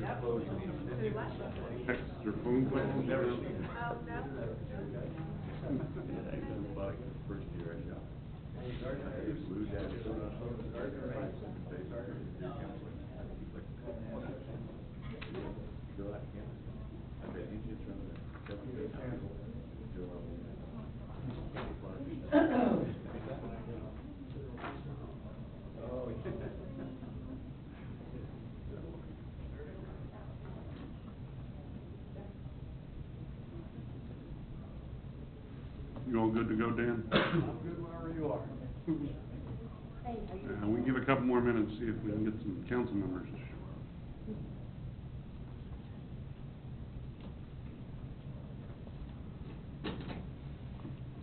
Yeah, but it's. Phone calls? Never seen it. Like the first year I shot. Lose that. Go out again. I bet Indians run that. You all good to go, Dan? I'm good wherever you are. Uh, we can give a couple more minutes, to see if we can get some council members to show up.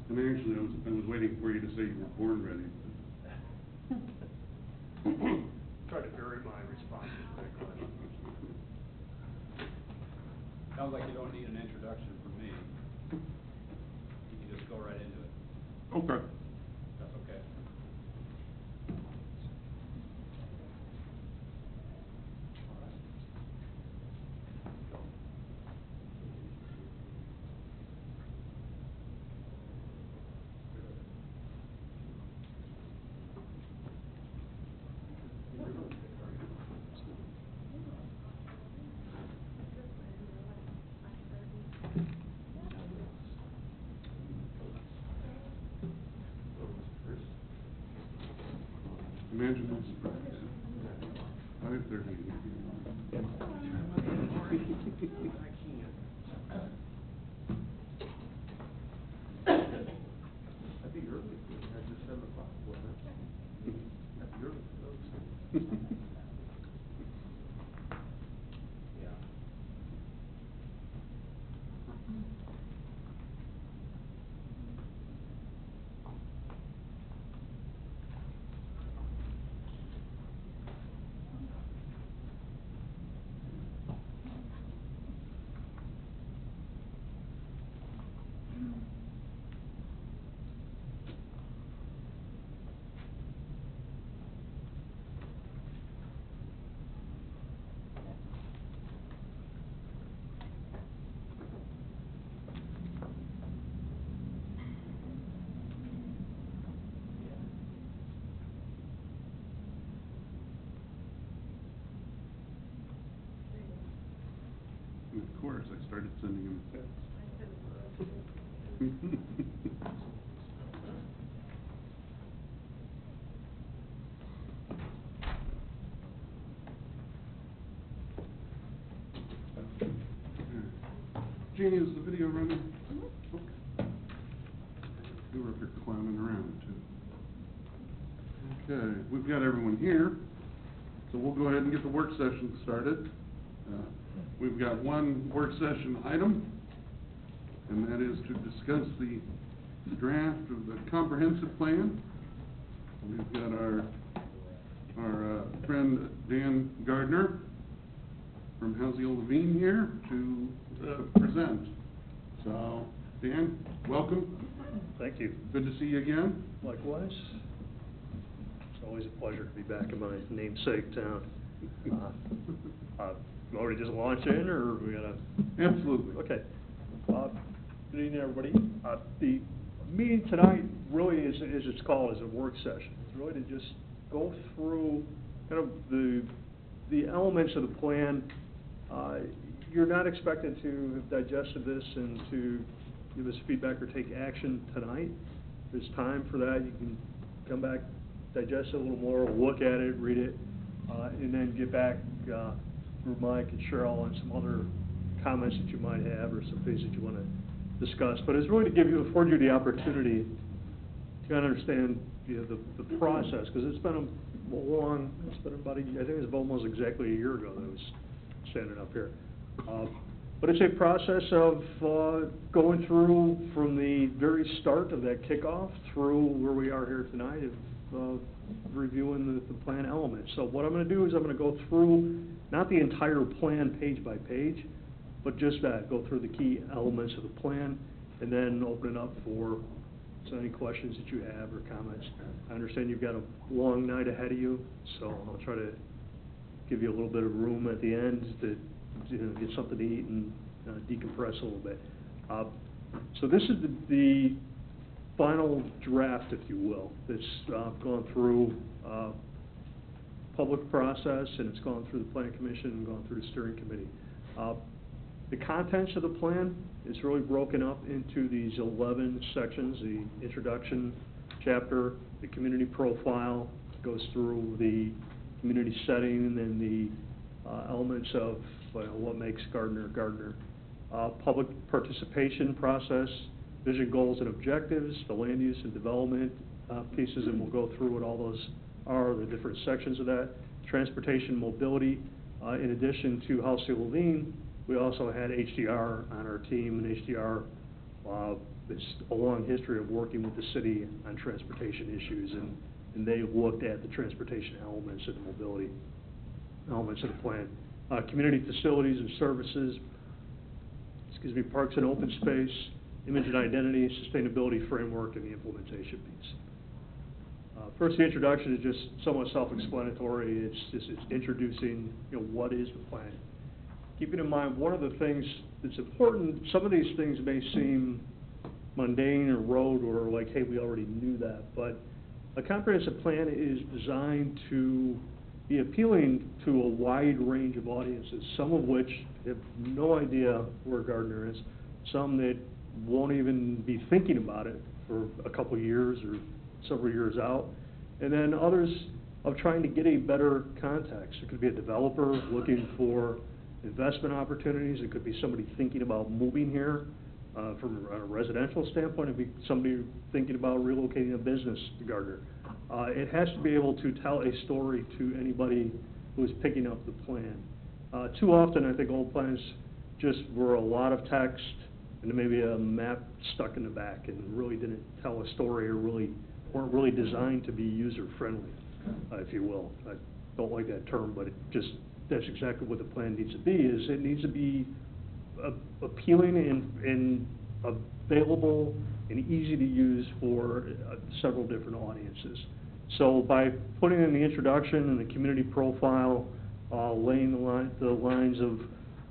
And actually, I was, I was waiting for you to say you were born ready. Try to vary my responses to that question. Sounds like you don't need an introduction from me. You can just go right into it. Okay. That's okay. Imagine my surprise. Five thirty. That'd be early, if we had just seven o'clock, wouldn't it? That'd be early for those. Yeah. And I started sending him texts. Jeannie, is the video running? Okay. You were up here clowning around too. Okay, we've got everyone here, so we'll go ahead and get the work session started. Uh, We've got one work session item, and that is to discuss the draft of the comprehensive plan. We've got our, our uh, friend Dan Gardner from Houseal Lavigne here to uh, present. So, Dan, welcome. Thank you. Good to see you again. Likewise. It's always a pleasure to be back in my namesake town. Uh, uh, You want me to just launch in, or we gotta? Absolutely. Okay. Uh, Good evening, everybody. Uh, The meeting tonight really is, as it's called, is a work session. It's really to just go through kind of the, the elements of the plan. Uh, You're not expected to have digested this and to give us feedback or take action tonight. There's time for that. You can come back, digest it a little more, look at it, read it, uh, and then get back uh, through Mike and Cheryl on some other comments that you might have or some things that you want to discuss. But it's really to give you, afford you the opportunity to understand, you know, the, the process, because it's been a long, it's been about I think it was almost exactly a year ago that I was standing up here. Uh, But it's a process of, uh, going through from the very start of that kickoff through where we are here tonight reviewing the, the plan elements. So what I'm gonna do is I'm gonna go through, not the entire plan page by page, but just that, go through the key elements of the plan, and then open it up for So any questions that you have or comments? I understand you've got a long night ahead of you, so I'll try to give you a little bit of room at the end to, you know, get something to eat and uh, decompress a little bit. Uh, So this is the, the final draft, if you will, that's uh, gone through uh, public process, and it's gone through the planning commission and gone through the steering committee. Uh, The contents of the plan is really broken up into these eleven sections, the introduction chapter, the community profile, goes through the community setting, and the uh, elements of what makes Gardner Gardner. Uh, Public participation process, vision, goals, and objectives, the land use and development uh, pieces, and we'll go through what all those are, the different sections of that. Transportation, mobility, uh, in addition to Houseal Lavigne, we also had HDR on our team, and HDR, uh, it's a long history of working with the city on transportation issues, and, and they looked at the transportation elements and the mobility elements of the plan. Uh, community facilities and services, excuse me, parks and open space, image and identity, sustainability framework, and the implementation piece. Uh, First, the introduction is just somewhat self-explanatory. It's just, it's introducing, you know, what is the plan? Keeping in mind, one of the things that's important, some of these things may seem mundane or road or like, hey, we already knew that, but a comprehensive plan is designed to be appealing to a wide range of audiences, some of which have no idea where Gardner is, some that won't even be thinking about it for a couple years or several years out, and then others of trying to get a better context. It could be a developer looking for investment opportunities, it could be somebody thinking about moving here, uh, from a residential standpoint, It could be somebody thinking about relocating a business to Gardner. Uh, it has to be able to tell a story to anybody who is picking up the plan. Uh, too often, I think old plans just were a lot of text and maybe a map stuck in the back and really didn't tell a story or really, weren't really designed to be user-friendly, uh, if you will. I don't like that term, but it just, that's exactly what the plan needs to be, is it needs to be appealing and, and available and easy to use for uh, several different audiences. So by putting in the introduction and the community profile, uh, laying the line, the lines of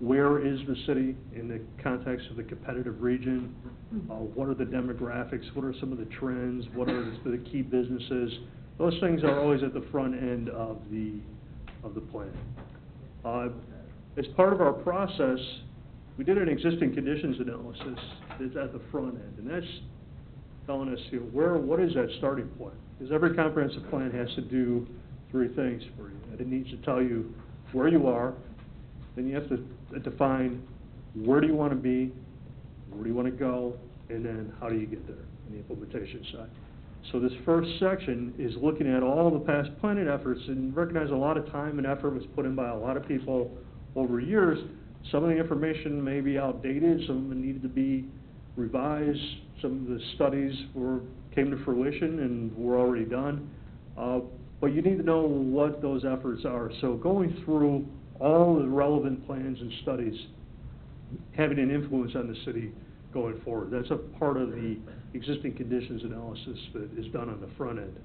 where is the city in the context of the competitive region? Uh, what are the demographics? What are some of the trends? What are the key businesses? Those things are always at the front end of the, of the plan. Uh, As part of our process, we did an existing conditions analysis that's at the front end, and that's telling us, you know, where, what is that starting point? Because every comprehensive plan has to do three things for you. It needs to tell you where you are, then you have to define where do you want to be, where do you want to go, and then how do you get there on the implementation side. So this first section is looking at all the past planning efforts and recognize a lot of time and effort was put in by a lot of people over years. Some of the information may be outdated, some needed to be revised, some of the studies were, came to fruition and were already done. Uh, but you need to know what those efforts are. So going through all the relevant plans and studies, having an influence on the city going forward. That's a part of the existing conditions analysis that is done on the front end.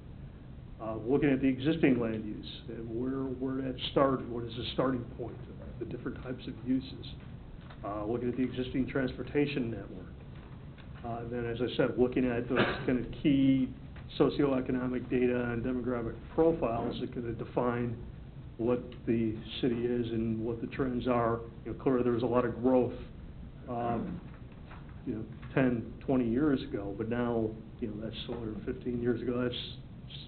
Uh, looking at the existing land use, and where, where that started, what is the starting point, the different types of uses. Uh, looking at the existing transportation network. Uh, then, as I said, looking at those kind of key socioeconomic data and demographic profiles that of define what the city is and what the trends are. You know, clearly, there was a lot of growth, um, you know, 10, 20 years ago, but now, you know, that's, or 15 years ago, that's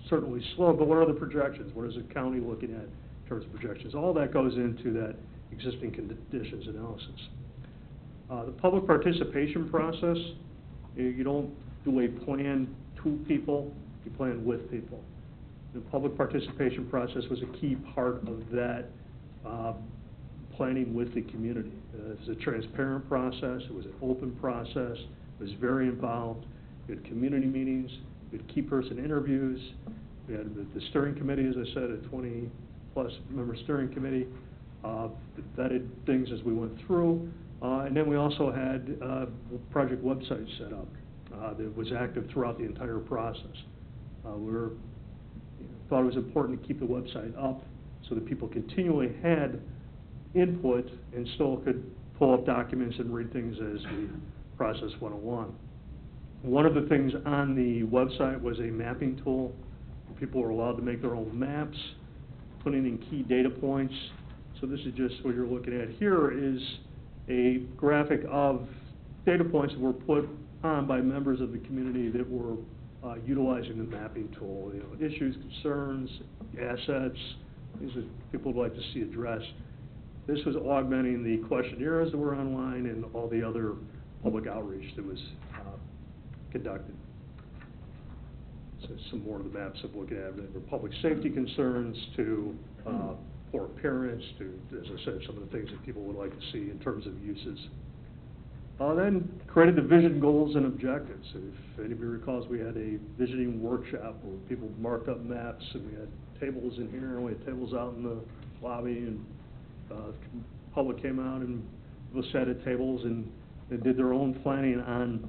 certainly slow, but what are the projections? What is the county looking at in terms of projections? All that goes into that existing conditions analysis. Uh, the public participation process, you, you don't do a plan to people, you plan with people. The public participation process was a key part of that, uh, planning with the community. Uh, It was a transparent process, it was an open process, it was very involved. We had community meetings, we had key person interviews, we had the- steering committee, as I said, a twenty-plus member steering committee, uh, that vetted things as we went through. Uh, and then we also had, uh, project website set up. uh, that was active throughout the entire process. Uh, We're, thought it was important to keep the website up so that people continually had input and still could pull up documents and read things as the process went along. One of the things on the website was a mapping tool. People were allowed to make their own maps, putting in key data points. So this is just what you're looking at here is a graphic of data points that were put on by members of the community that were uh, utilizing the mapping tool. You know, issues, concerns, assets, things that people would like to see addressed. This was augmenting the questionnaires that were online and all the other public outreach that was uh, conducted. So some more of the maps I'm looking at, were public safety concerns to uh, poor parents, to, as I said, some of the things that people would like to see in terms of uses. Uh, Then created the vision goals and objectives. If anybody recalls, we had a visioning workshop where people marked up maps, and we had tables in here, and we had tables out in the lobby, and uh, public came out and was sat at tables and they did their own planning on,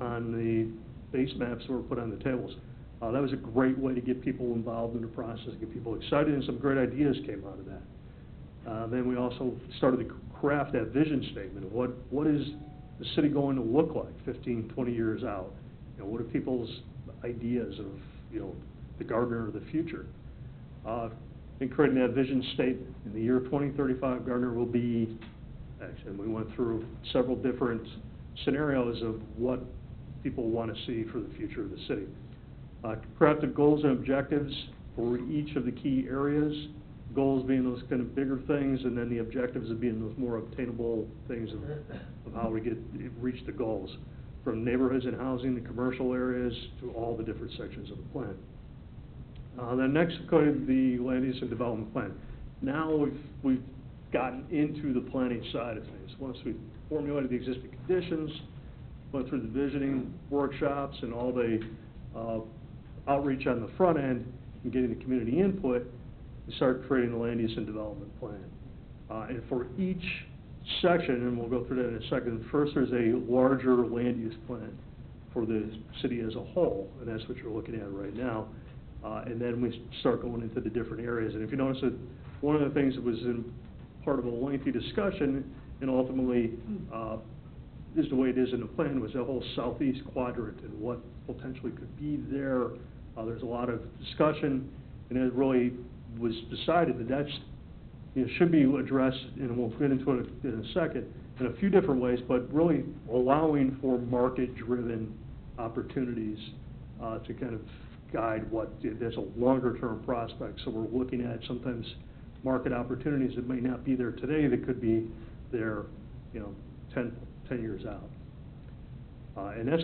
on the base maps that were put on the tables. Uh, that was a great way to get people involved in the process, get people excited, and some great ideas came out of that. Uh, then we also started to craft that vision statement of what, what is the city going to look like 15, 20 years out? You know, what are people's ideas of, you know, the Gardner of the future? Uh, in creating that vision statement, in the year 2035, Gardner will be. And we went through several different scenarios of what people want to see for the future of the city. Uh, Crafted goals and objectives for each of the key areas, goals being those kind of bigger things, and then the objectives of being those more obtainable things of, of how we get, reach the goals, from neighborhoods and housing, to commercial areas, to all the different sections of the plan. Uh, then next, to the land use and development plan. Now we've, we've gotten into the planning side of things. Once we've formulated the existing conditions, went through the visioning workshops and all the, uh, outreach on the front end and getting the community input, we started creating the land use and development plan. Uh, and for each section, and we'll go through that in a second, first there's a larger land use plan for the city as a whole, and that's what you're looking at right now. Uh, and then we start going into the different areas. And if you notice that, one of the things that was in part of a lengthy discussion, and ultimately, uh, is the way it is in the plan, was the whole southeast quadrant and what potentially could be there. Uh, there's a lot of discussion, and it really was decided that that's, you know, should be addressed, and we'll get into it in a second, in a few different ways, but really allowing for market-driven opportunities, uh, to kind of guide what, there's a longer-term prospect. So we're looking at sometimes market opportunities that may not be there today, that could be there, you know, 10, 10 years out. Uh, and that's